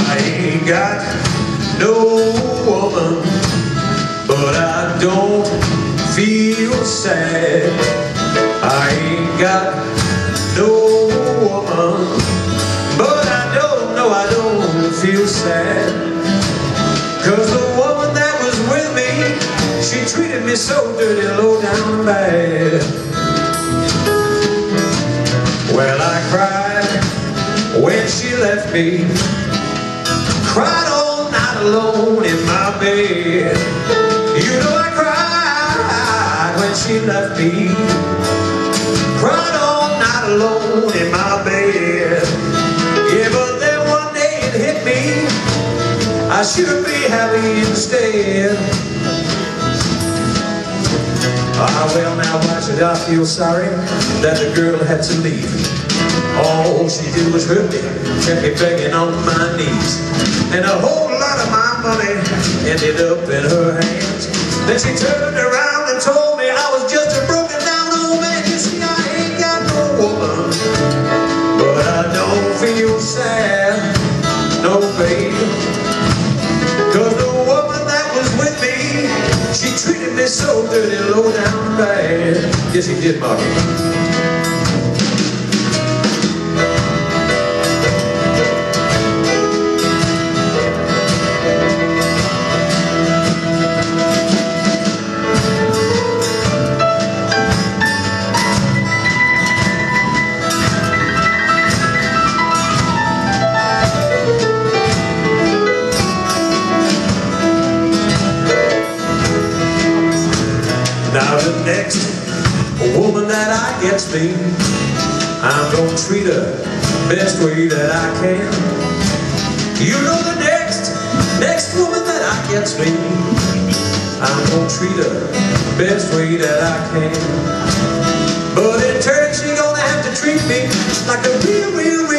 ain't got no woman, but I don't feel sad. I ain't got no woman, but I don't know I don't feel sad. Cause the woman that was with me, she treated me so dirty, low down bad. Well, I cried when she left me Cried all night alone in my bed. You know I cried when she left me. Cried all night alone in my bed. Yeah, but then one day it hit me. I should be happy instead. Ah, well, now why should I feel sorry that the girl had to leave? All she did was hurt me, kept me begging on my knees. And a whole lot of my money ended up in her hands. Then she turned around and told me I was just a broken down old man. You see, I ain't got no woman, but I don't feel sad, no babe. Cause the woman that was with me, she treated me so dirty, low down bad. Yes, she did, Marty. Next woman that I gets me, I'm gonna treat her best way that I can. You know the next, next woman that I gets me, I'm gonna treat her best way that I can. But in turn, she gonna have to treat me like a real, real